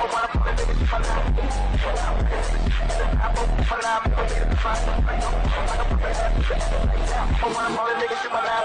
I'm all the niggas in my life.